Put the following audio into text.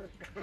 Brrr.